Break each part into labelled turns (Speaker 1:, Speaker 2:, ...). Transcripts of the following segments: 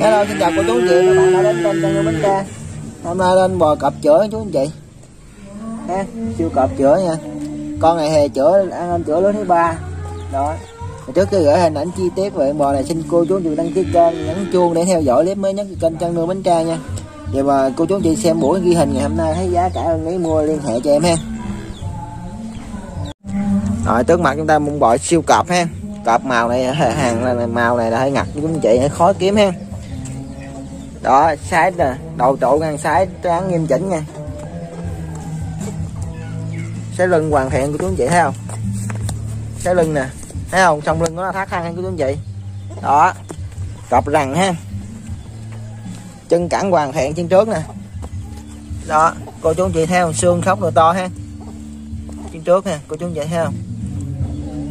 Speaker 1: hello, xin chào cô chú anh chị. Các bạn đã đến kênh chăn nuôi bánh ca hôm nay lên bò cọp chữa chú anh chị. Ha siêu cọp chữa nha. Con này hè chữa, ăn lên chữa lớn thứ ba. Đó. Trước khi gửi hình ảnh chi tiết về bò này, xin cô chú anh chị đăng ký kênh, nhấn chuông để theo dõi clip mới nhất của kênh chăn nuôi bánh tre nha. Và mà cô chú anh chị xem buổi ghi hình ngày hôm nay, thấy giá cả ưng ý mua liên hệ cho em ha. Rồi, trước mặt chúng ta mung bò siêu cọp ha. Cọp màu này, hàng màu này là hơi ngặt chúng chị, hơi khó kiếm ha đó, sái nè đầu trụ ngang sái tráng nghiêm chỉnh nha. Sái lưng hoàn thiện của chú anh chị, thấy không? Sái lưng nè, thấy không? Trong lưng nó thắt khăn của chú anh chị. Đó, cọp rằng ha. Chân cẳng hoàn thiện chân trước nè. Đó, cô chú anh chị theo xương khóc đồ to ha. Chân trước nè cô chú anh chị thấy không?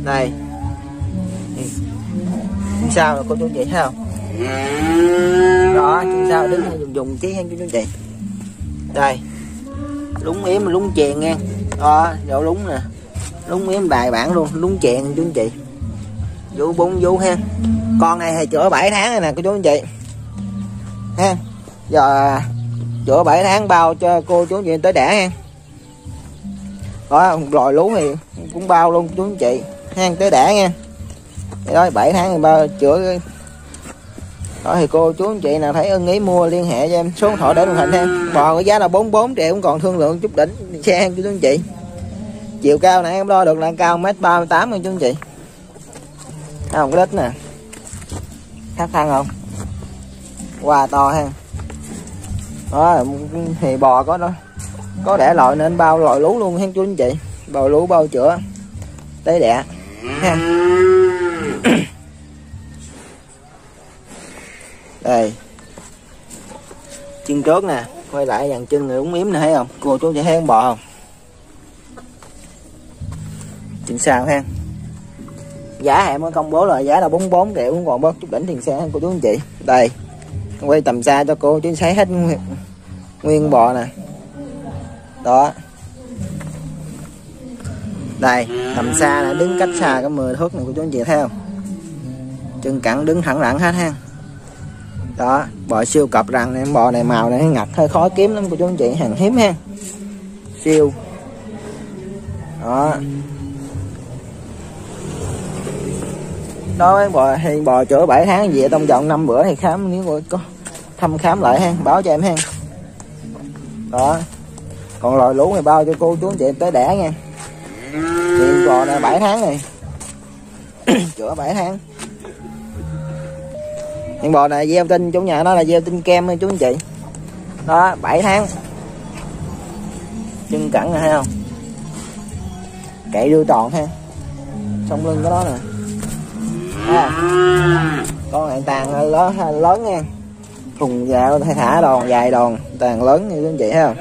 Speaker 1: Này. Ừ. Sao là cô chú anh chị thấy không? Đó chân sau đứng dùng dùng chí hen chú chị đây. Lúng yếm lúng chèn nha đó chỗ lúng nè. Lúng yếm bài bản luôn, lúng chèn chú chị. Vũ bốn, vũ ha. Con này thì chữa 7 tháng rồi nè, cô chú anh chị. Ha. Giờ, chữa 7 tháng bao cho cô chú anh chị tới đẻ ha. Đó rồi lú thì cũng bao luôn, chú anh chị. Ha, tới đẻ nha. Đó 7 tháng thì bao chữa đó thì cô chú anh chị nào thấy ưng ý mua liên hệ cho em số điện thoại để màn hình ha. Bò cái giá là 44 triệu cũng còn thương lượng chút đỉnh xe chú anh chị. Chiều cao này em đo được là cao mét ba mươi tám chú anh chị. Thấy không? Cái đít nè. Khác thăng không? Qua to ha. Đó thì bò có đó. Có đẻ loại nên bao loại lú luôn ha chú anh chị. Bò lú bao chữa. Tới đẻ. Ha đây chân trước nè quay lại dàn chân người uống miếm nè thấy không? Cô chú chị thấy con bò không? Chân sao ha giá em mới công bố là giá là 44 triệu cũng còn bớt chút đỉnh tiền xe cô chú anh chị. Đây quay tầm xa cho cô chú thấy hết nguyên, nguyên bò nè. Đó. Đây tầm xa là đứng cách xa có 10 thước này cô chú anh chị thấy không? Chân cẳng đứng thẳng lặng hết ha đó bò siêu cọp rằng này, bò này màu này ngặt hơi khó kiếm lắm cô chú anh chị, hàng hiếm ha. Siêu. Đó. Đó, bò thì bò chữa 7 tháng gì trong vòng năm bữa thì khám, nếu có thăm khám lại ha, báo cho em ha. Đó. Còn lòi lũ này bao cho cô, chú anh chị tới đẻ nha. Thì bò này 7 tháng này. Chữa 7 tháng những bò này gieo tinh chủ nhà nó là gieo tinh kem chú anh chị. Đó 7 tháng. Chân cẳng này thấy không? Cậy đuôi tròn ha xong lưng cái đó nè. À, con này tàn lớn lớn nha. Thùng dạo thả đòn dài đòn tàn lớn như anh chị thấy không?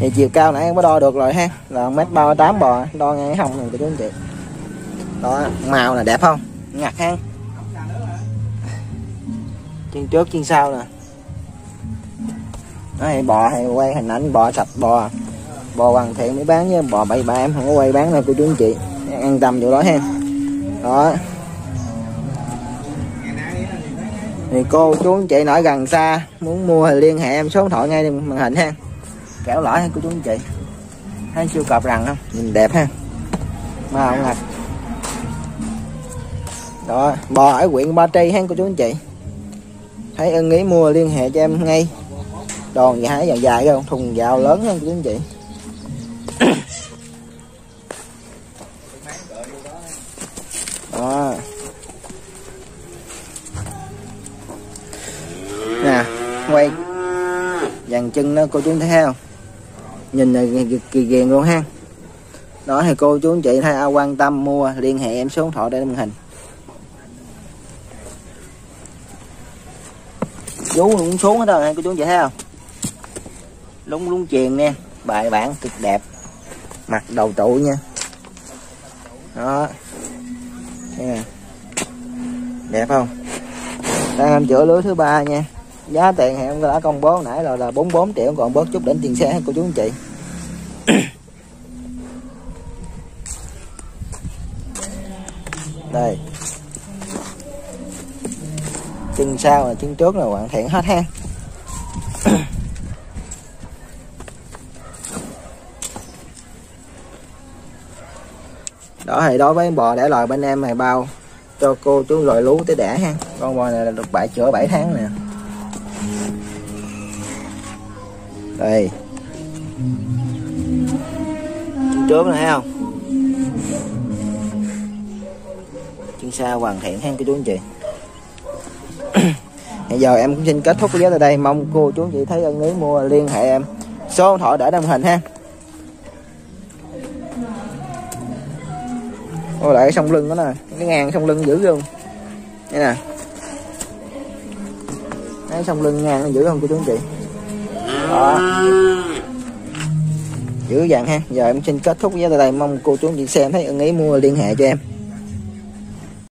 Speaker 1: Thì chiều cao nãy em có đo được rồi ha. Là mét ba tám bò đo ngay hồng này cho chú anh chị. Đó màu là đẹp không? Ngặt ha chân trước, chân sau nè. Đó bò, hay quay hình ảnh, bò sạch, bò. Bò hoàn thiện mới bán với bò bậy bạ em không có quay bán đâu, cô chú anh chị. An tâm chỗ đó ha. Đó. Thì cô, chú anh chị nói gần xa, muốn mua thì liên hệ em, số điện thoại ngay màn hình ha. Kéo lõi ha, cô chú anh chị. Thấy siêu cọp rằng không? Nhìn đẹp ha. Màu ngạch đó bò ở huyện Ba Tri hen cô chú anh chị? Thấy ưng ý mua liên hệ cho em ngay. Đòn dài dài dài không? Thùng dạo lớn hơn, cô chú anh chị. Đó nè, quay dàn chân đó, cô chú thấy không? Nhìn là kỳ ghiền luôn ha. Đó thì cô chú anh chị thấy ai quan tâm mua, liên hệ em số điện thoại để màn hình. Vú cũng xuống hết rồi cô chú chị thấy không? Lúng lúng chuyền nha bài bản cực đẹp. Mặt đầu trụ nha. Đó. Nè. Đẹp không? Đang em chữa lưới thứ ba nha. Giá tiền thì em đã công bố, nãy là là 44 triệu, còn bớt chút đỉnh tiền xe cô chú anh chị. Đây chân sau và chân trước là hoàn thiện hết ha. Đó, thì đối với bò để lời bên em này bao cho cô chú lòi lú tới đẻ ha. Con bò này là được bãi chữa 7 tháng nè. Đây. Chân trước này thấy không? Chân sau hoàn thiện ha, cô chú anh chị. Bây giờ em cũng xin kết thúc video tại đây. Mong cô chú anh chị thấy ưng ý, mua liên hệ em. Số điện thoại để đồng hình ha. Ô, lại cái sông lưng đó nè. Cái ngang sông lưng dữ luôn đây nè. Cái sông lưng ngang nó dữ không cô chú anh chị? Đó. Dữ dàng ha. Giờ em xin kết thúc video tại đây. Mong cô chú anh chị xem thấy ưng ý, mua liên hệ cho em.